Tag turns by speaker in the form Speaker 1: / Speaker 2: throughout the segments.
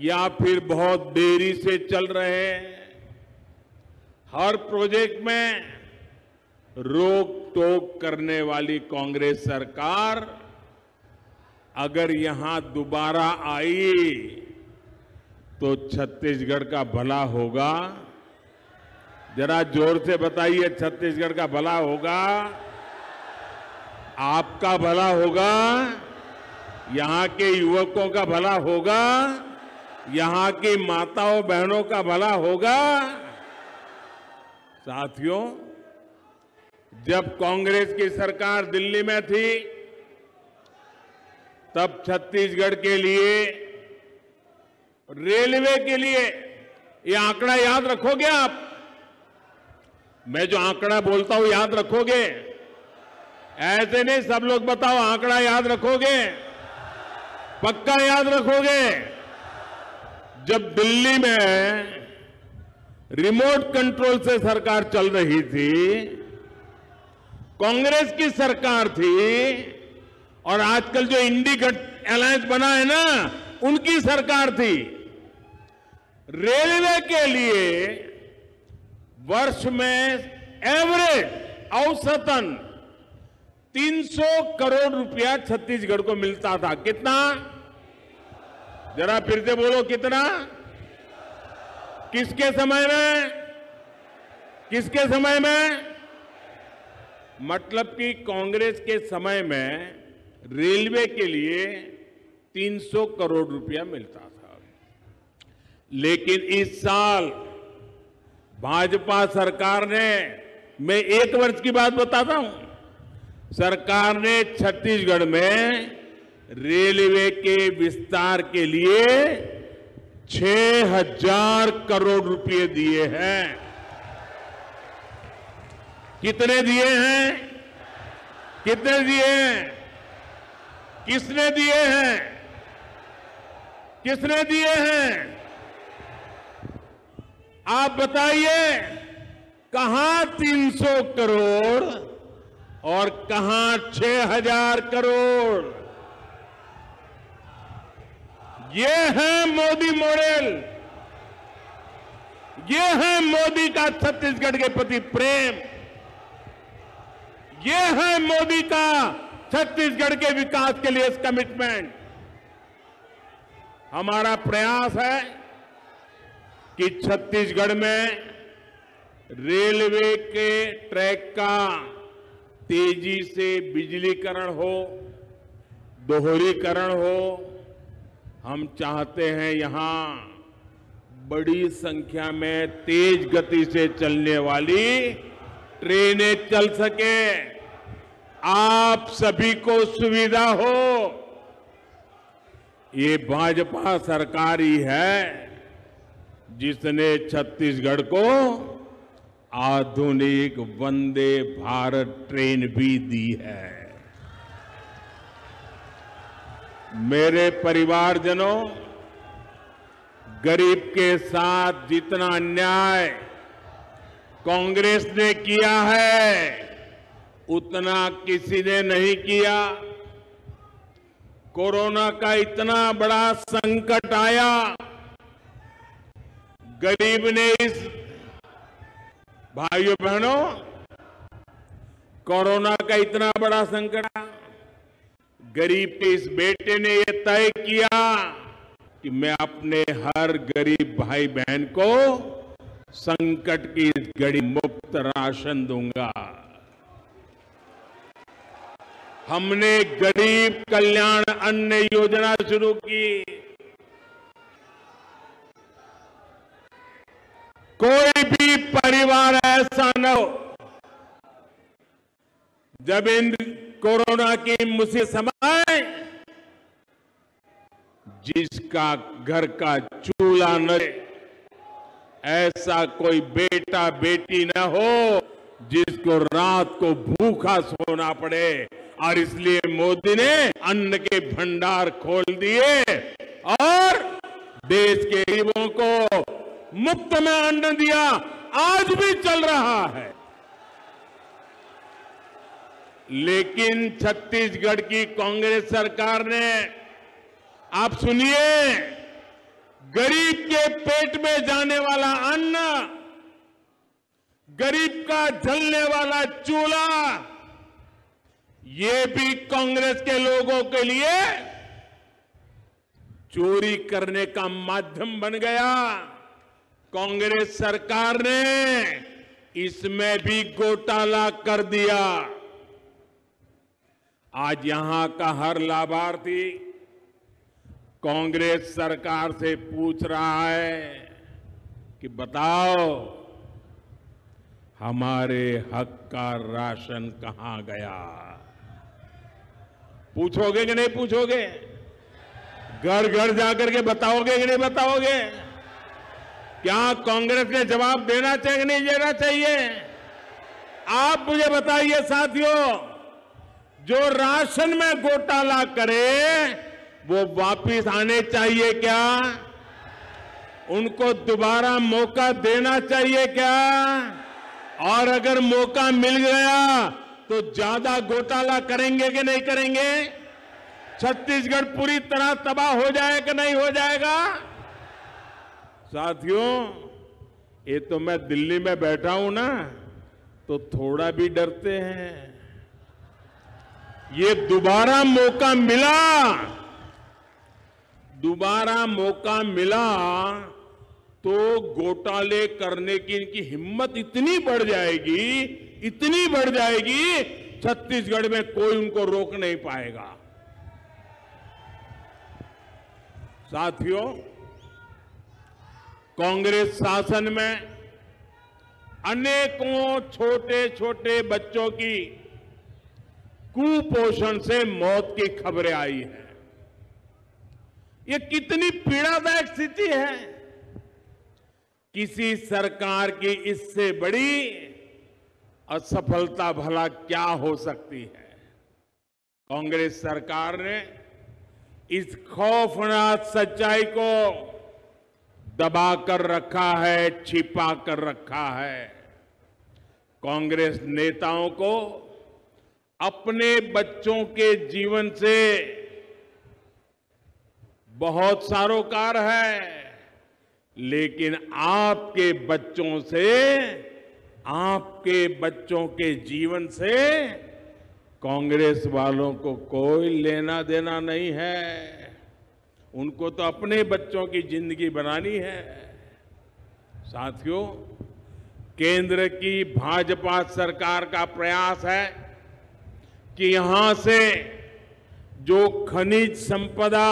Speaker 1: या फिर बहुत देरी से चल रहे हर प्रोजेक्ट में रोक टोक करने वाली कांग्रेस सरकार अगर यहाँ दोबारा आई तो छत्तीसगढ़ का भला होगा। जरा ज़ोर से बताइए, छत्तीसगढ़ का भला होगा? आपका भला होगा? यहाँ के युवकों का भला होगा? यहाँ की माताओं बहनों का भला होगा। साथियों, जब कांग्रेस की सरकार दिल्ली में थी, तब छत्तीसगढ़ के लिए, रेलवे के लिए ये आंकड़ा याद रखोगे आप? मैं जो आंकड़ा बोलता हूँ, याद रखोगे? ऐसे नहीं, सब लोग बताओ, आंकड़ा याद रखोगे? पक्का याद रखोगे? जब दिल्ली में रिमोट कंट्रोल से सरकार चल रही थी, कांग्रेस की सरकार थी, और आजकल जो इंडी अलायंस बना है ना, उनकी सरकार थी। रेलवे के लिए वर्ष में एवरेज औसतन 300 करोड़ रुपया छत्तीसगढ़ को मिलता था। कितना? जरा फिर से बोलो कितना? किसके समय में? किसके समय में? मतलब कि कांग्रेस के समय में रेलवे के लिए 300 करोड़ रुपया मिलता था। लेकिन इस साल भाजपा सरकार ने, मैं एक वर्ष की बात बताता हूँ, सरकार ने छत्तीसगढ़ में रेलवे के विस्तार के लिए छह हज़ार करोड़ रुपए दिए हैं। कितने दिए हैं? कितने दिए हैं? किसने दिए हैं? किसने दिए हैं? आप बताइए, कहाँ 300 करोड़ और कहाँ 6000 करोड़? ये है मोदी मॉडल ये है मोदी का छत्तीसगढ़ के प्रति प्रेम। ये है मोदी का छत्तीसगढ़ के विकास के लिए कमिटमेंट हमारा प्रयास है कि छत्तीसगढ़ में रेलवे के ट्रैक का तेज़ी से बिजलीकरण हो, दोहरीकरण हो हम चाहते हैं यहाँ बड़ी संख्या में तेज गति से चलने वाली ट्रेनें चल सके। आप सभी को सुविधा हो। ये भाजपा सरकार ही है जिसने छत्तीसगढ़ को आधुनिक वंदे भारत ट्रेन भी दी है। मेरे परिवारजनों, गरीब के साथ जितना अन्याय कांग्रेस ने किया है, उतना किसी ने नहीं किया। कोरोना का इतना बड़ा संकट आया, गरीब ने इस भाइयों बहनों, कोरोना का इतना बड़ा संकट आया। गरीब के इस बेटे ने यह तय किया कि मैं अपने हर गरीब भाई बहन को संकट की इस घड़ी मुफ़्त राशन दूँगा। हमने गरीब कल्याण अन्न योजना शुरू की। कोई भी परिवार ऐसा न हो जब इन कोरोना की मुसीबत समय। जिसका घर का चूल्हा न ऐसा कोई बेटा बेटी न हो, जिसको रात को भूखा सोना पड़े, और इसलिए मोदी ने अन्न के भंडार खोल दिए, और देश के गरीबों को मुफ़्त में अन्न दिया, आज भी चल रहा है। लेकिन छत्तीसगढ़ की कांग्रेस सरकार ने, आप सुनिए, गरीब के पेट में जाने वाला अन्न, गरीब का जलने वाला चूल्हा, ये भी कांग्रेस के लोगों के लिए चोरी करने का माध्यम बन गया। कांग्रेस सरकार ने इसमें भी घोटाला कर दिया। आज यहाँ का हर लाभार्थी कांग्रेस सरकार से पूछ रहा है कि बताओ, हमारे हक का राशन कहाँ गया? पूछोगे कि नहीं पूछोगे? घर घर जाकर के बताओगे कि नहीं बताओगे? क्या कांग्रेस ने जवाब देना चाहिए कि नहीं देना चाहिए? आप मुझे बताइए साथियों। जो राशन में घोटाला करे, वो वापिस आने चाहिए क्या? उनको दोबारा मौका देना चाहिए क्या? और अगर मौका मिल गया तो ज़्यादा घोटाला करेंगे कि नहीं करेंगे? छत्तीसगढ़ पूरी तरह तबाह हो जाए कि नहीं हो जाएगा? साथियों, ये तो मैं दिल्ली में बैठा हूँ ना तो थोड़ा भी डरते हैं। ये दोबारा मौका मिला। दोबारा मौका मिला तो घोटाले करने की इनकी हिम्मत इतनी बढ़ जाएगी, इतनी बढ़ जाएगी, छत्तीसगढ़ में कोई उनको रोक नहीं पाएगा। साथियों, कांग्रेस शासन में अनेकों छोटे छोटे बच्चों की कुपोषण से मौत की खबरें आई है। ये कितनी पीड़ादायक स्थिति है। किसी सरकार की इससे बड़ी असफलता भला क्या हो सकती है? कांग्रेस सरकार ने इस खौफनाक सच्चाई को दबा कर रखा है, छिपा कर रखा है। कांग्रेस नेताओं को अपने बच्चों के जीवन से बहुत सारोकार है, लेकिन आपके बच्चों से, आपके बच्चों के जीवन से कांग्रेस वालों को कोई लेना देना नहीं है। उनको तो अपने बच्चों की ज़िंदगी बनानी है। साथियों, केंद्र की भाजपा सरकार का प्रयास है कि यहाँ से जो खनिज संपदा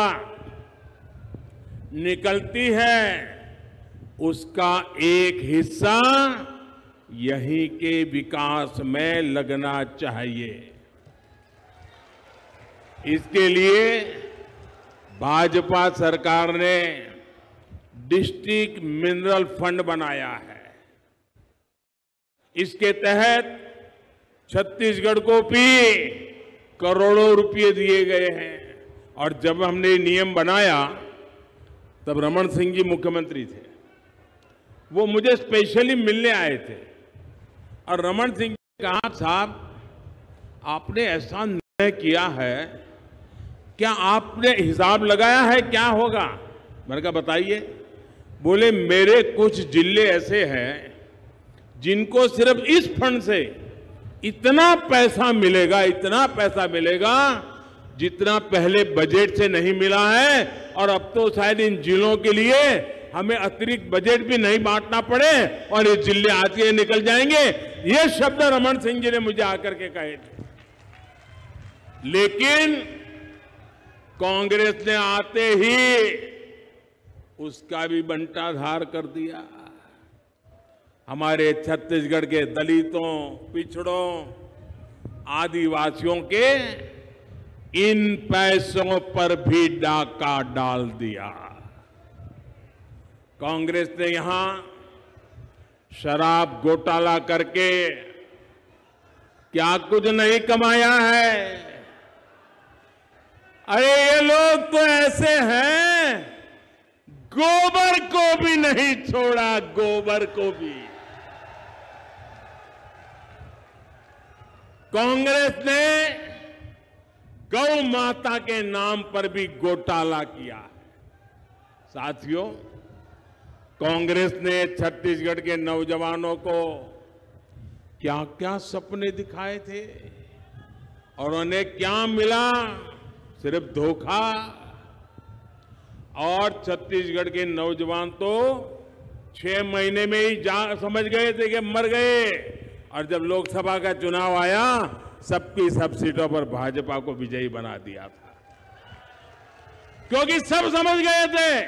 Speaker 1: निकलती है, उसका एक हिस्सा यहीं के विकास में लगना चाहिए। इसके लिए भाजपा सरकार ने डिस्ट्रिक्ट मिनरल फंड बनाया है। इसके तहत छत्तीसगढ़ को भी करोड़ों रुपए दिए गए हैं। और जब हमने नियम बनाया, तब रमन सिंह जी मुख्यमंत्री थे। वो मुझे स्पेशली मिलने आए थे। और रमन सिंह जी कहा, साहब, आपने ऐसा निर्णय किया है, क्या आपने हिसाब लगाया है क्या होगा? मैंने कहा, बताइए। बोले, मेरे कुछ ज़िले ऐसे हैं, जिनको सिर्फ़ इस फंड से इतना पैसा मिलेगा, इतना पैसा मिलेगा, जितना पहले बजट से नहीं मिला है, और अब तो शायद इन जिलों के लिए हमें अतिरिक्त बजट भी नहीं बांटना पड़े, और ये ज़िले आते निकल जाएँगे। ये शब्द रमन सिंह जी ने मुझे आकर के कहे थे। लेकिन कांग्रेस ने आते ही उसका भी बंटाधार कर दिया। हमारे छत्तीसगढ़ के दलितों, पिछड़ों, आदिवासियों के इन पैसों पर भी डाका डाल दिया। कांग्रेस ने यहाँ शराब घोटाला करके क्या कुछ नहीं कमाया है? अरे ये लोग तो ऐसे हैं गोबर को भी नहीं छोड़ा, गोबर को भी। कांग्रेस ने गौ माता के नाम पर भी घोटाला किया। है साथियों, कांग्रेस ने छत्तीसगढ़ के नौजवानों को क्या क्या सपने दिखाए थे और उन्हें क्या मिला? सिर्फ़ धोखा? और छत्तीसगढ़ के नौजवान तो छह महीने में ही जा समझ गए थे कि मर गए। और जब लोकसभा का चुनाव आया, सबकी सब सीटों पर भाजपा को विजयी बना दिया था। क्योंकि सब समझ गए थे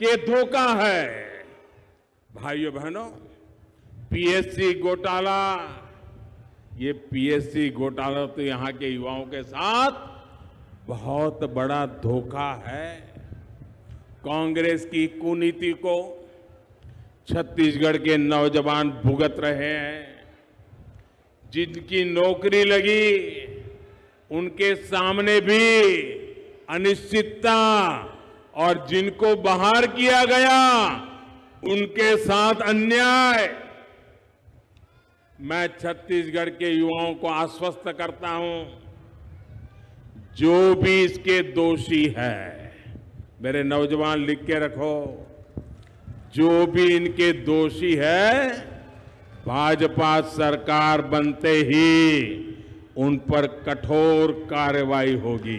Speaker 1: कि धोखा है। भाइयों बहनों पीएससी घोटाला, ये पीएससी घोटाला तो यहाँ के युवाओं के साथ बहुत बड़ा धोखा है। कांग्रेस की कुनीति को छत्तीसगढ़ के नौजवान भुगत रहे हैं। जिनकी नौकरी लगी, उनके सामने भी अनिश्चितता और जिनको बाहर किया गया, उनके साथ अन्याय। मैं छत्तीसगढ़ के युवाओं को आश्वस्त करता हूँ, जो भी इसके दोषी है मेरे नौजवान लिख के रखो। जो भी इनके दोषी है, भाजपा सरकार बनते ही उन पर कठोर कार्रवाई होगी।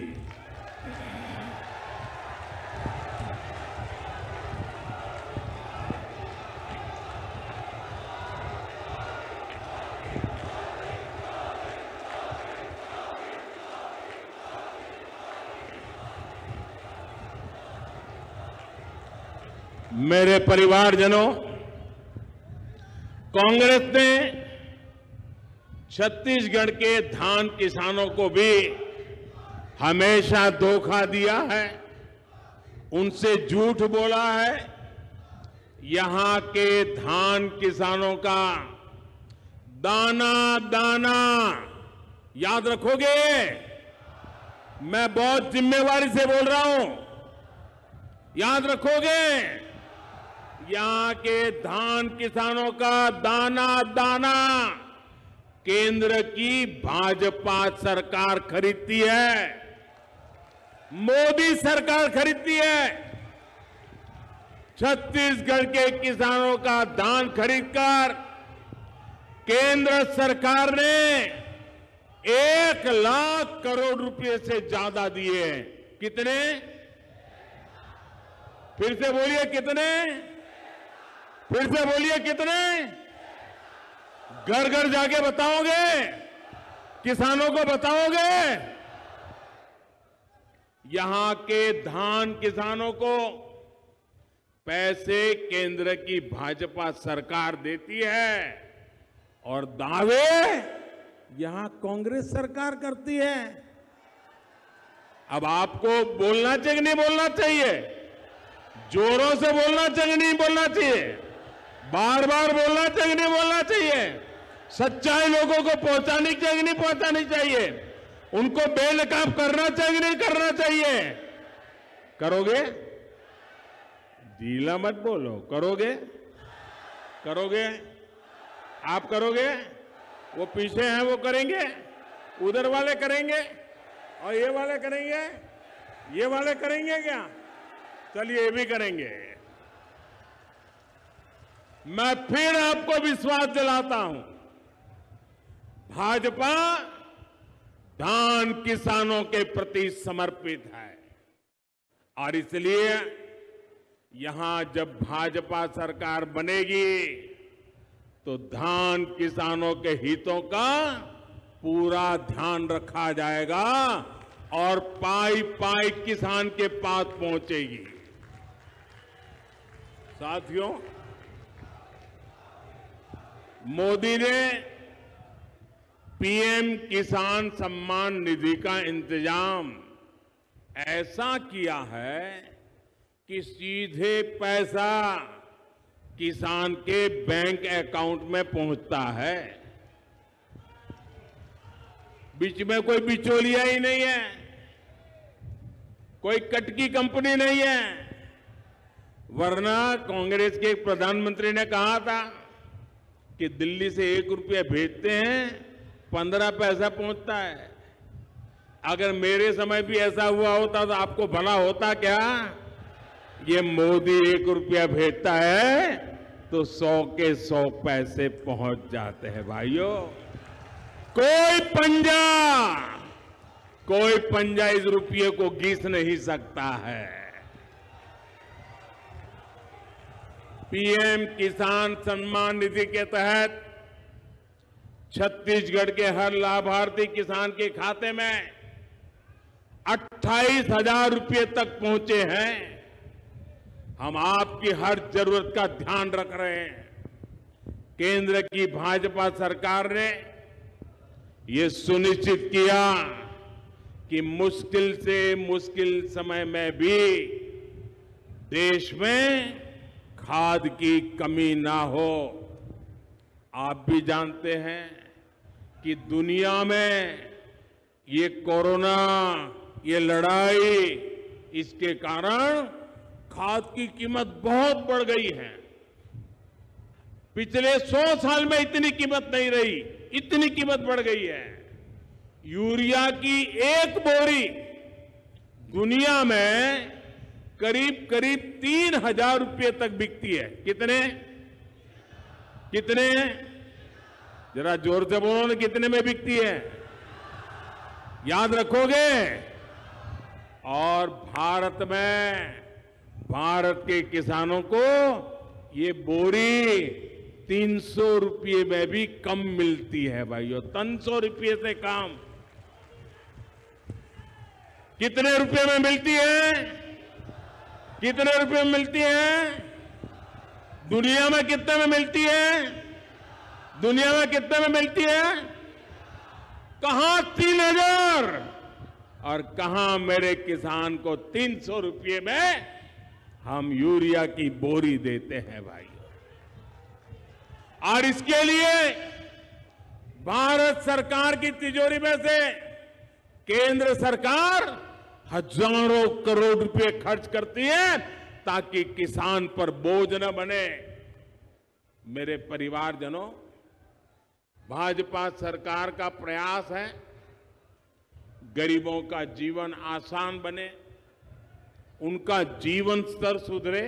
Speaker 1: मेरे परिवारजनों, कांग्रेस ने छत्तीसगढ़ के धान किसानों को भी हमेशा धोखा दिया है। उनसे झूठ बोला है। यहाँ के धान किसानों का दाना दाना, याद रखोगे? मैं बहुत जिम्मेवारी से बोल रहा हूँ। याद रखोगे? यहाँ के धान किसानों का दाना दाना। केंद्र की भाजपा सरकार खरीदती है। मोदी सरकार खरीदती है। छत्तीसगढ़ के किसानों का धान खरीदकर केंद्र सरकार ने एक लाख करोड़ रुपए से ज़्यादा दिए कितने? फिर से बोलिए कितने? फिर से बोलिए कितने? घर घर जाके बताओगे? किसानों को बताओगे? यहाँ के धान किसानों को पैसे केंद्र की भाजपा सरकार देती है और दावे यहाँ कांग्रेस सरकार करती है। अब आपको बोलना चाहिए नहीं बोलना चाहिए? जोरों से बोलना चाहिए नहीं बोलना चाहिए? बार बार बोलना चाहिए, नहीं बोलना चाहिए। सच्चाई लोगों को पहुंचानी चाहिए, नहीं पहुंचानी चाहिए। उनको बेनकाब करना चाहिए, नहीं करना चाहिए। करोगे? ढीला मत बोलो। करोगे? करोगे? आप करोगे? वो पीछे हैं, वो करेंगे। उधर वाले करेंगे। और ये वाले करेंगे। ये वाले करेंगे क्या? चलिए, ये भी करेंगे। मैं फिर आपको विश्वास दिलाता हूँ। भाजपा धान किसानों के प्रति समर्पित है। और इसलिए यहाँ जब भाजपा सरकार बनेगी तो धान किसानों के हितों का पूरा ध्यान रखा जाएगा और पाई पाई किसान के पास पहुंचेगी। साथियों मोदी ने पीएम किसान सम्मान निधि का इंतज़ाम ऐसा किया है कि सीधे पैसा किसान के बैंक अकाउंट में पहुँचता है। बीच में कोई बिचौलिया ही नहीं है, कोई कटकी कंपनी नहीं है, वरना कांग्रेस के प्रधानमंत्री ने कहा था कि दिल्ली से एक रुपया भेजते हैं, पंद्रह पैसा पहुँचता है। अगर मेरे समय भी ऐसा हुआ होता तो आपको भला होता क्या? ये मोदी एक रुपया भेजता है तो सौ के सौ पैसे पहुँच जाते हैं भाइयों। कोई पंजा कोई पंजा इस रुपये को घीस नहीं सकता है। पीएम किसान सम्मान निधि के तहत छत्तीसगढ़ के हर लाभार्थी किसान के खाते में अट्ठाईस हज़ार रुपये तक पहुँचे हैं। हम आपकी हर ज़रूरत का ध्यान रख रहे हैं। केंद्र की भाजपा सरकार ने ये सुनिश्चित किया कि मुश्किल से मुश्किल समय में भी देश में खाद की कमी ना हो। आप भी जानते हैं कि दुनिया में ये कोरोना, ये लड़ाई, इसके कारण खाद की कीमत बहुत बढ़ गई है। पिछले सौ साल में इतनी कीमत नहीं रही, इतनी कीमत बढ़ गई है। यूरिया की एक बोरी दुनिया में करीब करीब तीन हज़ार रुपये तक बिकती है। कितने? कितने? जरा ज़ोर से बोलो ना, कितने में बिकती है? याद रखोगे? और भारत में, भारत के किसानों को ये बोरी तीन सौ रुपये में भी कम मिलती है भाइयों। तीन सौ रुपये से कम। कितने रुपए में मिलती है? कितने रुपए में मिलती है? दुनिया में कितने में मिलती है? दुनिया में कितने में मिलती है? कहा तीन हज़ार? और कहा मेरे किसान को तीन सौ रुपये में हम यूरिया की बोरी देते हैं भाई। और इसके लिए भारत सरकार की तिजोरी में से केंद्र सरकार हज़ारों करोड़ रुपए खर्च करती है ताकि किसान पर बोझ न बने। मेरे परिवारजनों, भाजपा सरकार का प्रयास है गरीबों का जीवन आसान बने, उनका जीवन स्तर सुधरे,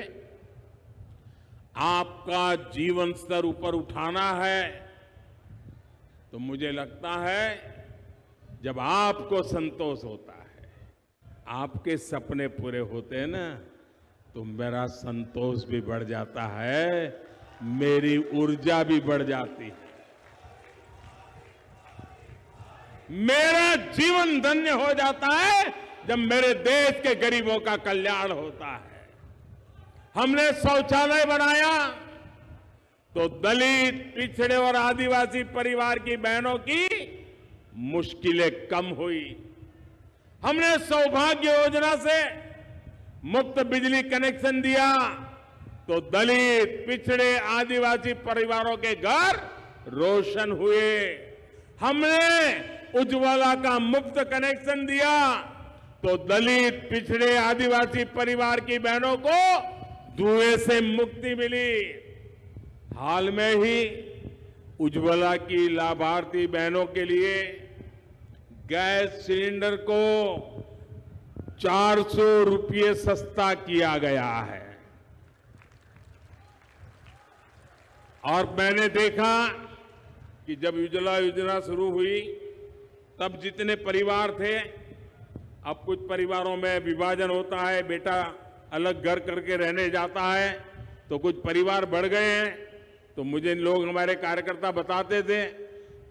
Speaker 1: आपका जीवन स्तर ऊपर उठाना है। तो मुझे लगता है जब आपको संतोष होता आपके सपने पूरे होते हैं ना तो मेरा संतोष भी बढ़ जाता है, मेरी ऊर्जा भी बढ़ जाती है। मेरा जीवन धन्य हो जाता है जब मेरे देश के गरीबों का कल्याण होता है। हमने शौचालय बनाया तो दलित, पिछड़े और आदिवासी परिवार की बहनों की मुश्किलें कम हुई। हमने सौभाग्य योजना से मुफ़्त बिजली कनेक्शन दिया तो दलित, पिछड़े, आदिवासी परिवारों के घर रोशन हुए। हमने उज्ज्वला का मुफ़्त कनेक्शन दिया तो दलित, पिछड़े, आदिवासी परिवार की बहनों को धुएँ से मुक्ति मिली। हाल में ही उज्ज्वला की लाभार्थी बहनों के लिए गैस सिलेंडर को 400 रुपये सस्ता किया गया है। और मैंने देखा कि जब उज्ज्वला योजना शुरू हुई, तब जितने परिवार थे, अब कुछ परिवारों में विभाजन होता है, बेटा अलग घर करके रहने जाता है तो कुछ परिवार बढ़ गए हैं तो मुझे लोग हमारे कार्यकर्ता बताते थे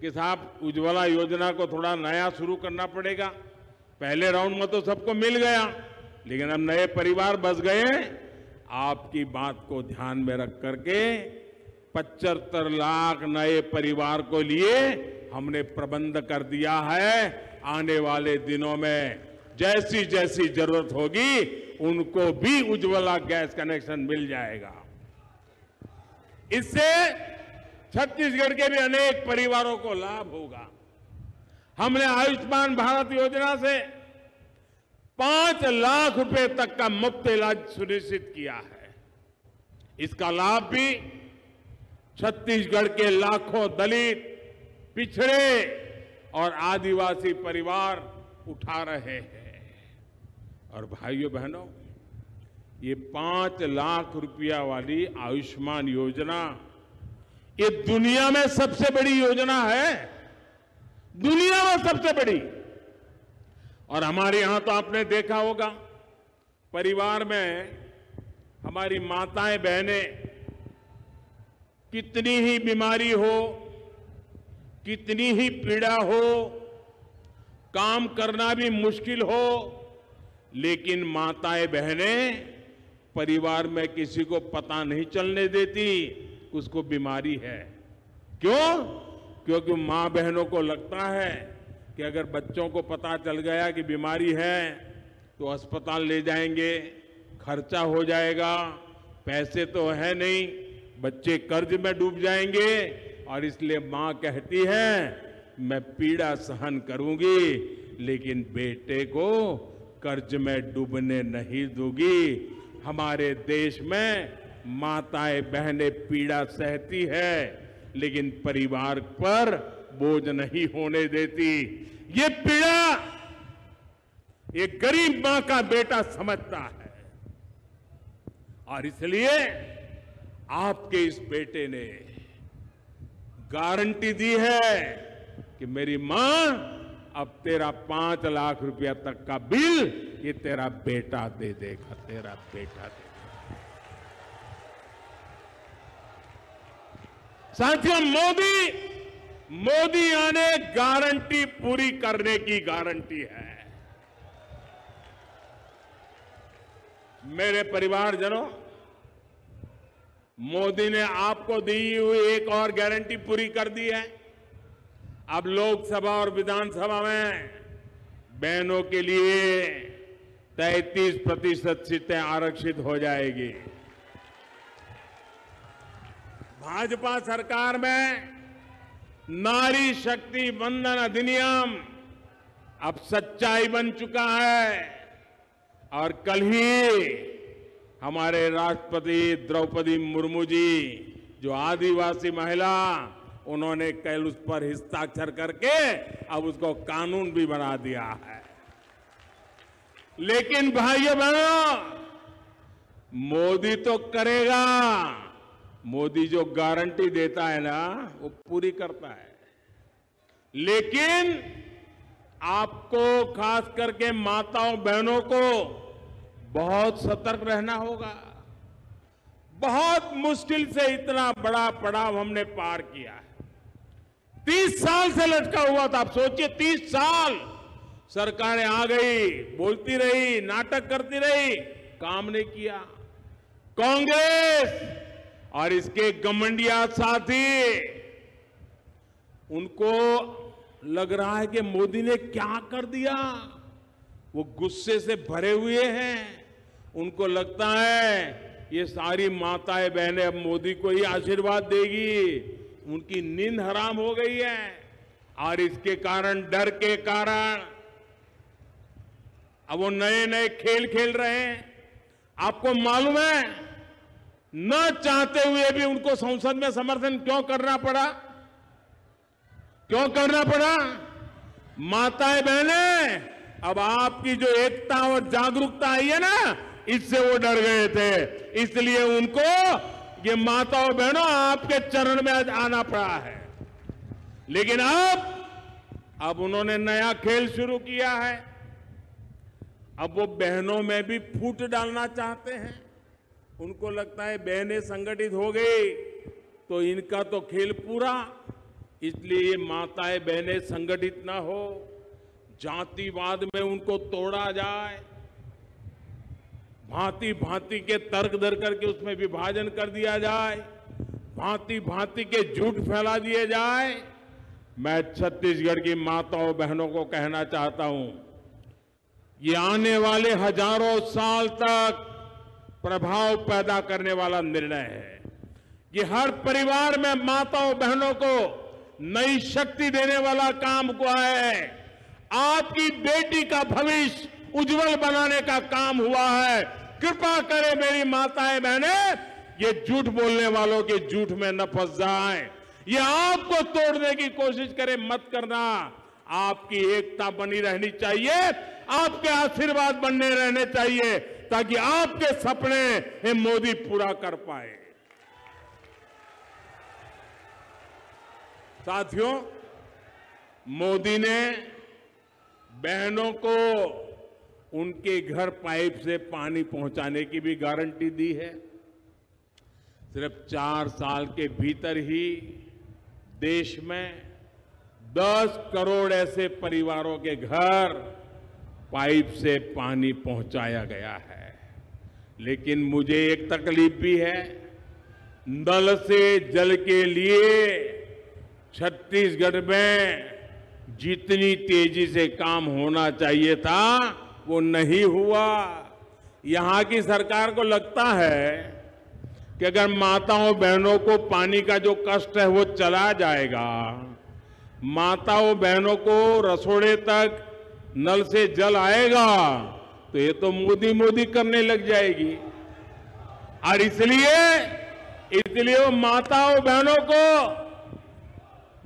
Speaker 1: कि साहब, उज्ज्वला योजना को थोड़ा नया शुरू करना पड़ेगा। पहले राउंड में तो सबको मिल गया, लेकिन अब नए परिवार बस गए आपकी बात को ध्यान में रख करके पचहत्तर लाख नए परिवार को लिए हमने प्रबंध कर दिया है। आने वाले दिनों में जैसी जैसी ज़रूरत होगी, उनको भी उज्ज्वला गैस कनेक्शन मिल जाएगा। इससे छत्तीसगढ़ के भी अनेक परिवारों को लाभ होगा। हमने आयुष्मान भारत योजना से पाँच लाख रुपए तक का मुफ़्त इलाज सुनिश्चित किया है। इसका लाभ भी छत्तीसगढ़ के लाखों दलित, पिछड़े और आदिवासी परिवार उठा रहे हैं। और भाइयों बहनों, ये पाँच लाख रुपया वाली आयुष्मान योजना ये दुनिया में सबसे बड़ी योजना है। दुनिया में सबसे बड़ी। और हमारे यहाँ तो आपने देखा होगा, परिवार में हमारी माताएँ बहनें कितनी ही बीमारी हो, कितनी ही पीड़ा हो, काम करना भी मुश्किल हो, लेकिन माताएँ बहनें परिवार में किसी को पता नहीं चलने देती। उसको बीमारी है। क्यों? क्योंकि माँ बहनों को लगता है कि अगर बच्चों को पता चल गया कि बीमारी है तो अस्पताल ले जाएँगे, खर्चा हो जाएगा, पैसे तो है नहीं, बच्चे कर्ज में डूब जाएँगे, और इसलिए माँ कहती है, मैं पीड़ा सहन करूँगी, लेकिन बेटे को कर्ज में डूबने नहीं दूँगी। हमारे देश में माताएँ, बहनें पीड़ा सहती है, लेकिन परिवार पर बोझ नहीं होने देती। ये पीड़ा ये गरीब माँ का बेटा समझता है। और इसलिए आपके इस बेटे ने गारंटी दी है कि मेरी माँ अब तेरा पाँच लाख रुपया तक का बिल ये तेरा बेटा दे देगा, तेरा बेटा दे साथियों, मोदी मोदी आने गारंटी पूरी करने की गारंटी है। मेरे परिवारजनों, मोदी ने आपको दी हुई एक और गारंटी पूरी कर दी है। अब लोकसभा और विधानसभा में बहनों के लिए 33 प्रतिशत सीटें आरक्षित हो जाएगी। भाजपा सरकार में नारी शक्ति बंधन अधिनियम अब सच्चाई बन चुका है। और कल ही हमारे राष्ट्रपति द्रौपदी मुर्मू जी, जो आदिवासी महिला, उन्होंने कल उस पर हस्ताक्षर करके अब उसको कानून भी बना दिया है। लेकिन भाइयों बहनों, मोदी तो करेगा। मोदी जो गारंटी देता है ना, वो पूरी करता है। लेकिन आपको, खास करके माताओं बहनों को बहुत सतर्क रहना होगा। बहुत मुश्किल से इतना बड़ा पड़ाव हमने पार किया है। तीस साल से लटका हुआ था, आप सोचिए, तीस साल। सरकारें आ गई, बोलती रही, नाटक करती रही, काम नहीं किया। कांग्रेस और इसके गमंडिया साथी, उनको लग रहा है कि मोदी ने क्या कर दिया। वो गुस्से से भरे हुए हैं। उनको लगता है ये सारी माताएँ बहनें अब मोदी को ही आशीर्वाद देगी। उनकी नींद हराम हो गई है। और इसके कारण, डर के कारण, अब वो नए नए खेल खेल रहे हैं। आपको मालूम है न चाहते हुए भी उनको संसद में समर्थन क्यों करना पड़ा? क्यों करना पड़ा? माताएँ बहने, अब आपकी जो एकता और जागरूकता आई है ना, इससे वो डर गए थे। इसलिए उनको ये माताओं बहनों, आपके चरण में आज आना पड़ा है। लेकिन अब अब उन्होंने नया खेल शुरू किया है। अब वो बहनों में भी फूट डालना चाहते हैं। उनको लगता है बहनें संगठित हो गई तो इनका तो खेल पूरा। इसलिए ये माताएँ बहनें संगठित ना हो, जातिवाद में उनको तोड़ा जाए। भांति भांति के तर्क दर करके उसमें विभाजन कर दिया जाए भांति भांति के झूठ फैला दिए जाए। मैं छत्तीसगढ़ की माताओं बहनों को कहना चाहता हूँ, ये आने वाले हज़ारों साल तक प्रभाव पैदा करने वाला निर्णय है ये हर परिवार में माताओं बहनों को नई शक्ति देने वाला काम हुआ है। आपकी बेटी का भविष्य उज्जवल बनाने का काम हुआ है। कृपा करें मेरी माताएँ बहनें, ये झूठ बोलने वालों के झूठ में न फंस जाए। ये आपको तोड़ने की कोशिश करे मत करना। आपकी एकता बनी रहनी चाहिए, आपके आशीर्वाद बनने रहने चाहिए। ताकि आपके सपने ये मोदी पूरा कर पाए। साथियों, मोदी ने बहनों को उनके घर पाइप से पानी पहुँचाने की भी गारंटी दी है। सिर्फ़ चार साल के भीतर ही देश में 10 करोड़ ऐसे परिवारों के घर पाइप से पानी पहुँचाया गया है। लेकिन मुझे एक तकलीफ़ भी है। नल से जल के लिए छत्तीसगढ़ में जितनी तेज़ी से काम होना चाहिए था, वो नहीं हुआ। यहाँ की सरकार को लगता है कि अगर माताओं बहनों को पानी का जो कष्ट है, वो चला जाएगा। माताओं बहनों को रसोड़े तक नल से जल आएगा तो ये तो मोदी मोदी करने लग जाएगी। और इसलिए इसलिए वो माताओं बहनों को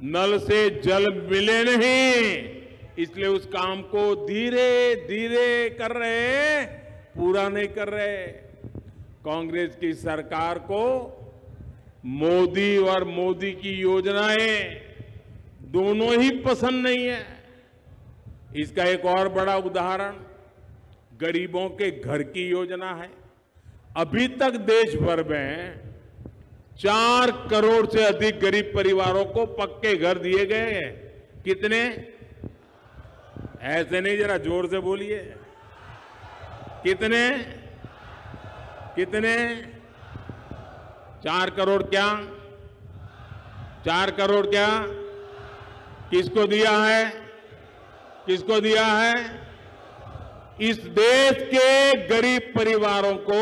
Speaker 1: नल से जल मिले नहीं, इसलिए उस काम को धीरे धीरे कर रहे पूरा नहीं कर रहे कांग्रेस की सरकार को मोदी और मोदी की योजनाएँ दोनों ही पसंद नहीं है। इसका एक और बड़ा उदाहरण, गरीबों के घर की योजना है। अभी तक देश भर में चार करोड़ से अधिक गरीब परिवारों को पक्के घर दिए गए हैं। कितने? ऐसे नहीं, जरा ज़ोर से बोलिए। कितने? कितने? चार करोड़ क्या? चार करोड़ क्या? किसको दिया है? किसको दिया है? इस देश के गरीब परिवारों को।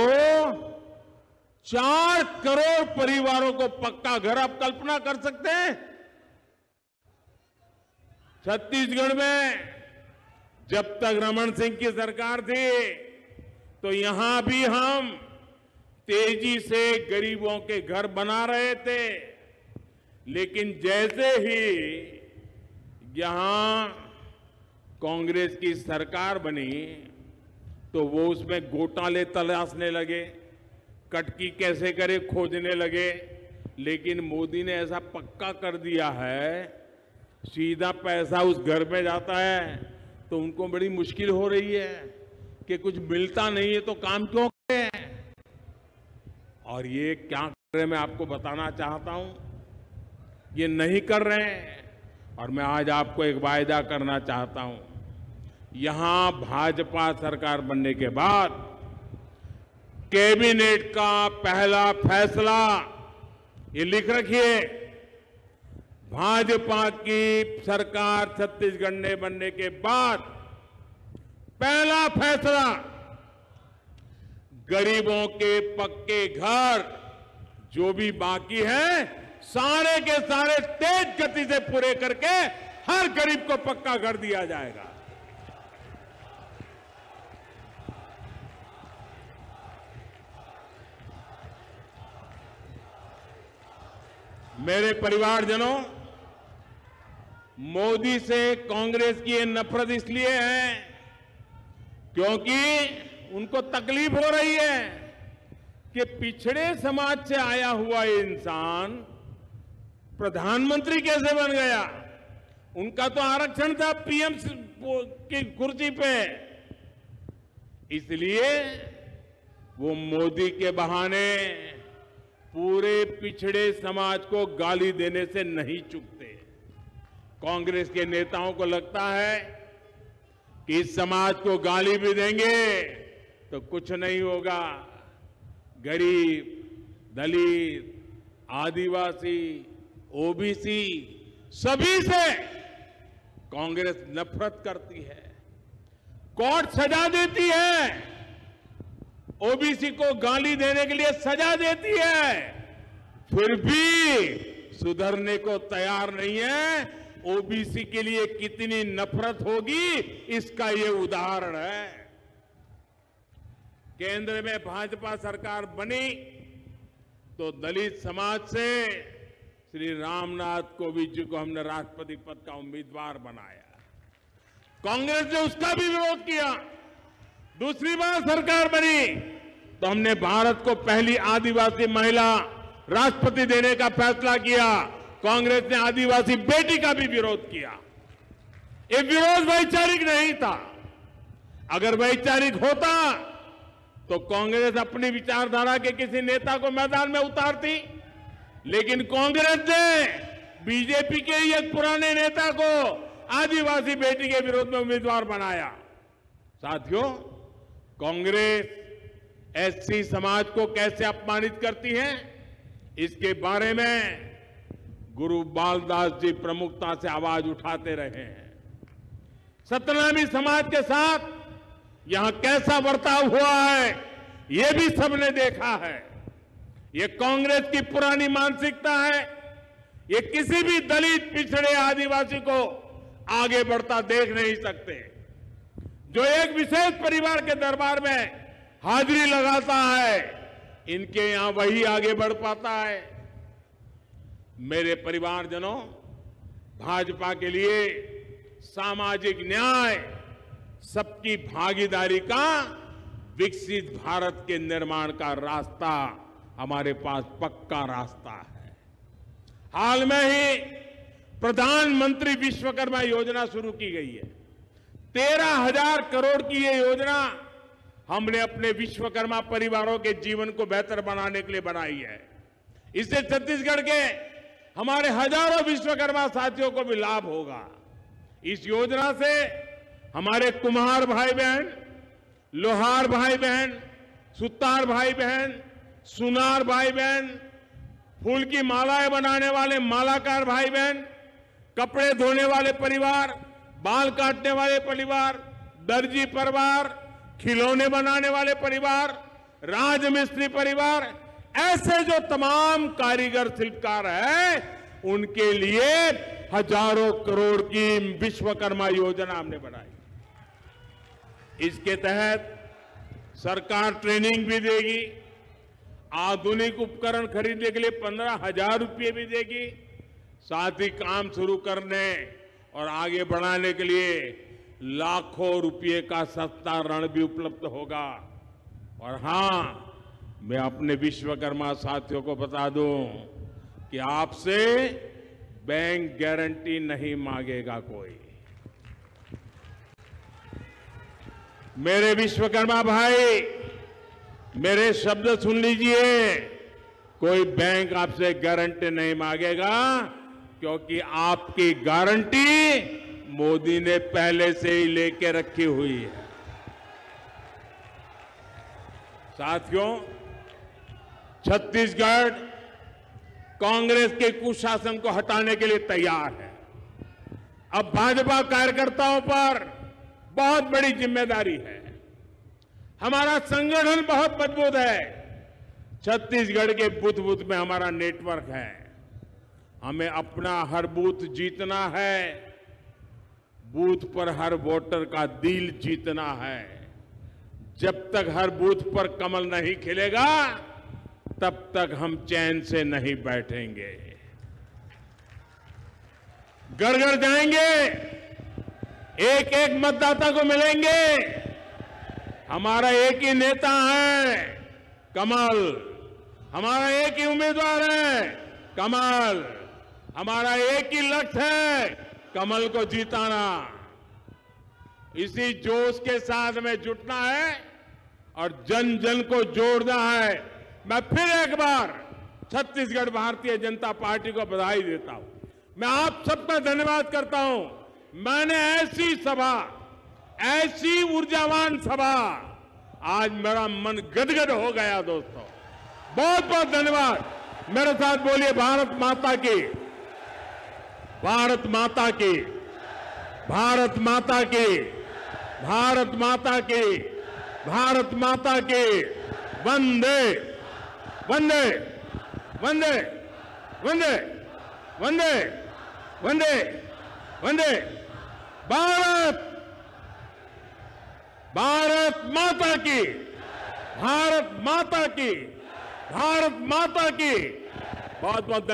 Speaker 1: चार करोड़ परिवारों को पक्का घर आप कल्पना कर सकते हैं। छत्तीसगढ़ में जब तक रमन सिंह की सरकार थी तो यहाँ भी हम तेज़ी से गरीबों के घर बना रहे थे। लेकिन जैसे ही यहाँ कांग्रेस की सरकार बनी तो वो उसमें घोटाले तलाशने लगे, कटकी कैसे करे खोजने लगे, लेकिन मोदी ने ऐसा पक्का कर दिया है, सीधा पैसा उस घर में जाता है तो उनको बड़ी मुश्किल हो रही है कि कुछ मिलता नहीं है तो काम क्यों करें? और ये क्या कर रहे हैं, मैं आपको बताना चाहता हूँ। ये नहीं कर रहे हैं। और मैं आज आपको एक वायदा करना चाहता हूँ। यहाँ भाजपा सरकार बनने के बाद कैबिनेट का पहला फैसला, ये लिख रखिए, भाजपा की सरकार छत्तीसगढ़ ने बनने के बाद पहला फैसला, गरीबों के पक्के घर जो भी बाकी है, सारे के सारे तेज गति से पूरे करके हर गरीब को पक्का घर दिया जाएगा। मेरे परिवारजनों, मोदी से कांग्रेस की ये नफरत इसलिए है क्योंकि उनको तकलीफ़ हो रही है। कि पिछड़े समाज से आया हुआ इंसान प्रधानमंत्री कैसे बन गया? उनका तो आरक्षण था पीएम की कुर्सी पे। इसलिए वो मोदी के बहाने पूरे पिछड़े समाज को गाली देने से नहीं चुकते। कांग्रेस के नेताओं को लगता है कि इस समाज को गाली भी देंगे तो कुछ नहीं होगा। गरीब, दलित, आदिवासी, ओबीसी, सभी से कांग्रेस नफरत करती है, कोर्ट सजा देती है, ओबीसी को गाली देने के लिए सजा देती है, फिर भी सुधरने को तैयार नहीं है, ओबीसी के लिए कितनी नफरत होगी, इसका ये उदाहरण है। केंद्र में भाजपा सरकार बनी तो दलित समाज से श्री रामनाथ कोविंद जी को हमने राष्ट्रपति पद का उम्मीदवार बनाया। कांग्रेस ने उसका भी विरोध किया। दूसरी बार सरकार बनी तो हमने भारत को पहली आदिवासी महिला राष्ट्रपति देने का फैसला किया। कांग्रेस ने आदिवासी बेटी का भी विरोध किया। ये विरोध वैचारिक नहीं था। अगर वैचारिक होता तो कांग्रेस अपनी विचारधारा के किसी नेता को मैदान में उतारती, लेकिन कांग्रेस ने बीजेपी के ही एक पुराने नेता को आदिवासी बेटी के विरोध में उम्मीदवार बनाया। साथियों, कांग्रेस एससी समाज को कैसे अपमानित करती है, इसके बारे में गुरु बालदास जी प्रमुखता से आवाज़ उठाते रहे हैं। सतनामी समाज के साथ यहाँ कैसा बर्ताव हुआ है, ये भी सबने देखा है। ये कांग्रेस की पुरानी मानसिकता है, ये किसी भी दलित पिछड़े आदिवासी को आगे बढ़ता देख नहीं सकते। जो एक विशेष परिवार के दरबार में हाजिरी लगाता है, इनके यहाँ वही आगे बढ़ पाता है। मेरे परिवारजनों, भाजपा के लिए सामाजिक न्याय सबकी भागीदारी का विकसित भारत के निर्माण का रास्ता हमारे पास पक्का रास्ता है। हाल में ही प्रधानमंत्री विश्वकर्मा योजना शुरू की गई है। तेरह हज़ार करोड़ की ये योजना हमने अपने विश्वकर्मा परिवारों के जीवन को बेहतर बनाने के लिए बनाई है। इससे छत्तीसगढ़ के हमारे हज़ारों विश्वकर्मा साथियों को भी लाभ होगा। इस योजना से हमारे कुम्हार भाई बहन लोहार भाई बहन सुतार भाई बहन सुनार भाई बहन फूल की मालाएँ बनाने वाले मालाकार भाई बहन कपड़े धोने वाले परिवार, बाल काटने वाले परिवार, दर्जी परिवार, खिलौने बनाने वाले परिवार, राजमिस्त्री परिवार, ऐसे जो तमाम कारीगर शिल्पकार है, उनके लिए हज़ारों करोड़ की विश्वकर्मा योजना हमने बनाई। इसके तहत सरकार ट्रेनिंग भी देगी, आधुनिक उपकरण खरीदने के लिए पंद्रह हज़ार रुपये भी देगी, साथ ही काम शुरू करने और आगे बढ़ाने के लिए लाखों रुपये का सस्ता ऋण भी उपलब्ध होगा। और हाँ, मैं अपने विश्वकर्मा साथियों को बता दूँ कि आपसे बैंक गारंटी नहीं मांगेगा कोई। मेरे विश्वकर्मा भाई, मेरे शब्द सुन लीजिए। कोई बैंक आपसे गारंटी नहीं मांगेगा, क्योंकि आपकी गारंटी मोदी ने पहले से ही लेके रखी हुई है। साथियों, छत्तीसगढ़ कांग्रेस के कुशासन को हटाने के लिए तैयार है। अब भाजपा कार्यकर्ताओं पर बहुत बड़ी ज़िम्मेदारी है। हमारा संगठन बहुत मज़बूत है। छत्तीसगढ़ के बूथ बूथ में हमारा नेटवर्क है। हमें अपना हर बूथ जीतना है। बूथ पर हर वोटर का दिल जीतना है। जब तक हर बूथ पर कमल नहीं खिलेगा, तब तक हम चैन से नहीं बैठेंगे। घर जाएँगे। एक एक मतदाता को मिलेंगे। हमारा एक ही नेता है, कमल। हमारा एक ही उम्मीदवार है, कमल। हमारा एक ही लक्ष्य है, कमल को जीताना। इसी जोश के साथ में जुटना है और जन जन को जोड़ना है। मैं फिर एक बार छत्तीसगढ़ भारतीय जनता पार्टी को बधाई देता हूँ। मैं आप सबका धन्यवाद करता हूँ। मैंने ऐसी सभा, ऐसी ऊर्जावान सभा, आज मेरा मन गदगद हो गया दोस्तों। बहुत बहुत धन्यवाद। मेरे साथ बोलिए भारत माता की। भारत माता की। भारत माता की। भारत माता की। भारत माता की। वंदे। वंदे। वंदे। वंदे। वंदे। वंदे। वंदे। भारत! भारत माता की! भारत माता की! भारत माता की! बहुत बहुत